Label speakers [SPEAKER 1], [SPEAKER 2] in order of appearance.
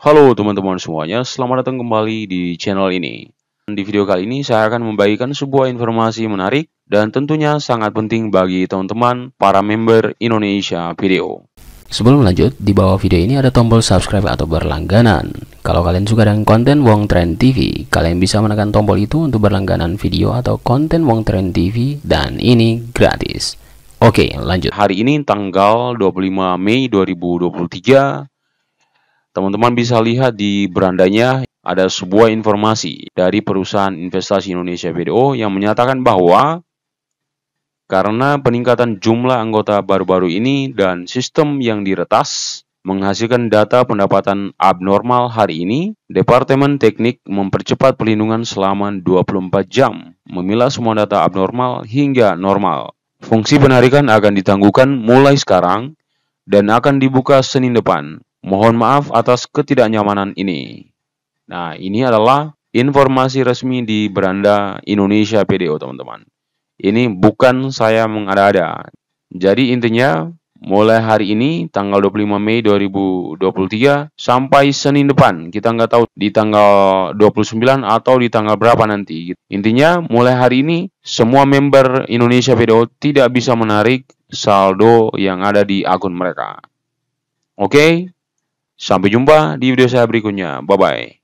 [SPEAKER 1] Halo teman-teman semuanya, selamat datang kembali di channel ini. Di video kali ini saya akan membagikan sebuah informasi menarik dan tentunya sangat penting bagi teman-teman para member Indonesia Video.
[SPEAKER 2] Sebelum lanjut, di bawah video ini ada tombol subscribe atau berlangganan. Kalau kalian suka dengan konten Wong Trend TV, kalian bisa menekan tombol itu untuk berlangganan video atau konten Wong Trend TV dan ini gratis. Oke, lanjut.
[SPEAKER 1] Hari ini tanggal 25 Mei 2023 Teman-teman bisa lihat di berandanya ada sebuah informasi dari perusahaan investasi Indonesia BDO yang menyatakan bahwa karena peningkatan jumlah anggota baru-baru ini dan sistem yang diretas menghasilkan data pendapatan abnormal hari ini, Departemen Teknik mempercepat pelindungan selama 24 jam, memilah semua data abnormal hingga normal. Fungsi penarikan akan ditangguhkan mulai sekarang dan akan dibuka Senin depan. Mohon maaf atas ketidaknyamanan ini. Nah, ini adalah informasi resmi di beranda Indonesia PDO, teman-teman. Ini bukan saya mengada-ada. Jadi intinya mulai hari ini tanggal 25 Mei 2023 sampai Senin depan kita nggak tahu di tanggal 29 atau di tanggal berapa nanti intinya mulai hari ini semua member Indonesia PDO tidak bisa menarik saldo yang ada di akun mereka oke okay? Sampai jumpa di video saya berikutnya. Bye-bye.